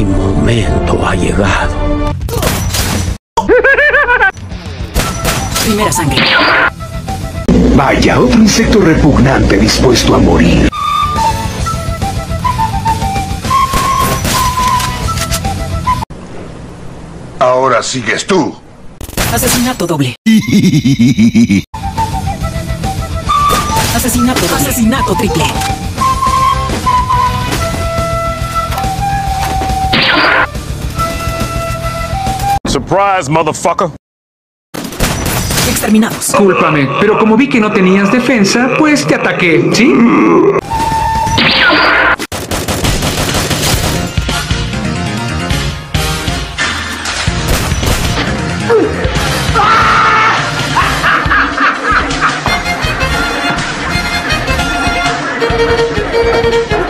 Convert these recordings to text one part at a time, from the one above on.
momento ha llegado. Primera sangre. Vaya, otro insecto repugnante dispuesto a morir. Ahora sigues tú. Asesinato doble. Asesinato doble. Asesinato triple. Surprise, motherfucker. Exterminados. Cúlpame, pero como vi que no tenías defensa, pues te ataqué, ¿sí?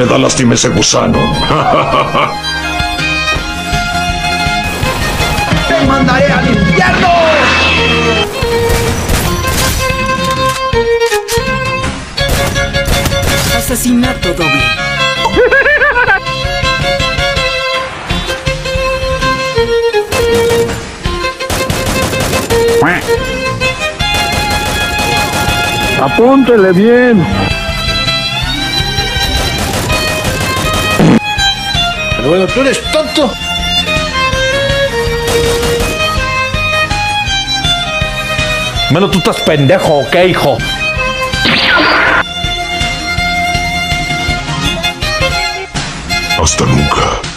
Me da lástima ese gusano. ¡Te mandaré al infierno! Asesinato doble. Apúntele bien. Bueno, tú eres tonto. Menos tú estás pendejo, ¿ok, hijo? Hasta nunca.